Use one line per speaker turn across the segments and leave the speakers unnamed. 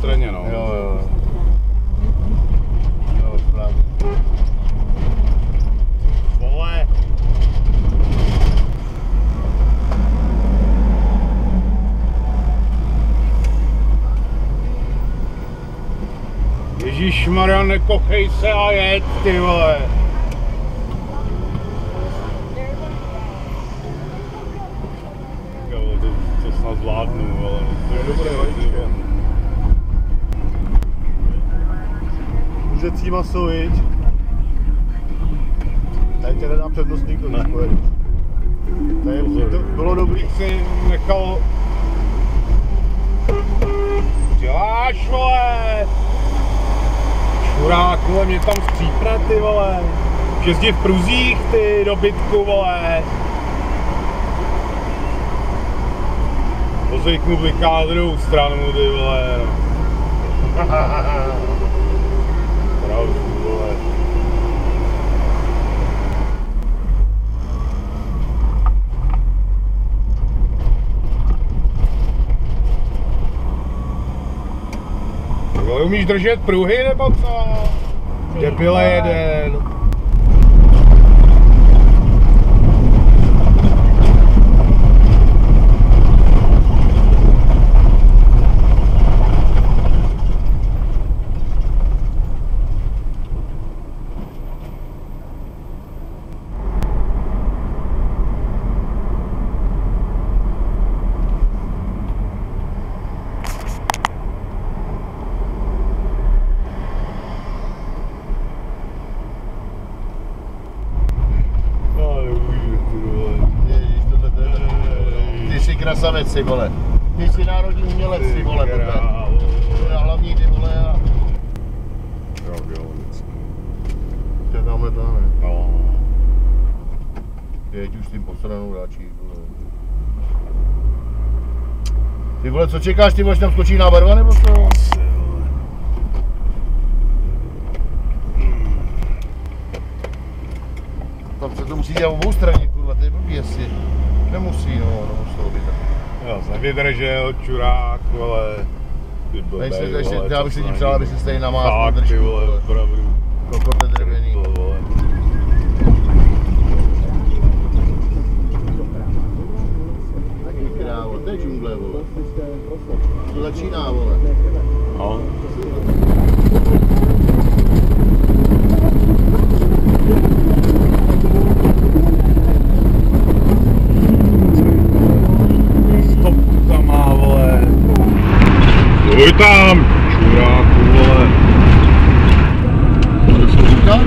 straně, no.
Jo, jo. Jo, správně.
Vole. Ježíš Maria, nekochej se a jet, ty vole. Jo, to, to snad zvládnu, ale to je dobré, ty vole.
Kuřecí maso, viď? Tady tě nedá přednost nikdo, když
Ne.
pojedeš. To, je, to bylo dobrý.
si nechal... Děláš, vole! Čurák, vole, mě tam skřípne, ty vole. Jezdí v pruzích, ty, dobytku, vole. Pozvejk mu bliká druhou stranu, ty vole. Pravdu, vole. Vole, umíš držet pruhy nebo co? Debile jeden. Ale umíš, ty vole.
Ježíš, tohle to je Ty jsi krasavec, ty vole. Ty jsi národní umělec, ty vole. To je hlavní, ty vole, a...
Jo, jo, vždycky.
To je tamhle to, ne?
No.
Jeď už s tím posranou dáčí, vole. Ty vole, co čekáš, ty vole, tam skočí na barva, nebo co?
Asi.
Tam se to musí dělat obou straně, kurva, to je blbý asi. Nemusí, no, nemuselo by tak.
Já jsem nevydržel, čurák, vole. Ty blbej,
se,
vole,
já bych si tím přál, aby se stejně namázl
Fakt, ty vole, opravdu.
Kokote dřevěný.
To, vole.
Krávo, to je džungle, vole. To začíná, vole.
No. Stop tam má, vole. Stoj tam, čuráku, vole.
To jsou luka?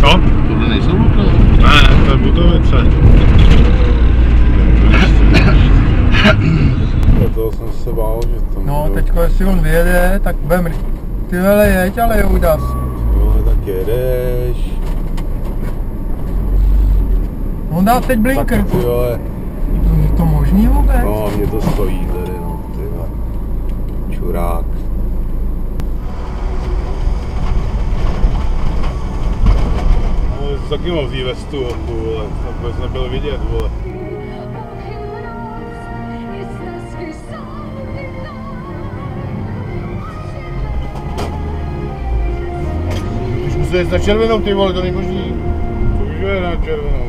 Co?
Tohle nejsou luka.
Ne, to je Butovice. Do toho jsem se bál, že tam...
No, teďko jestli on vyjede, tak budem ry- Ty vele, jeď, ale Joudas.
Vole, tak jedeš.
On dá teď
Tak
blinker.
ty vole.
To je to možný vůbec?
No, mě to stojí tady, no. Čurák. No, taky mohl vzít vestu, vole, to vůbec nebyl vidět, vole.
Už musíš jít na červenou, ty vole, to není možný.
To už je na červenou.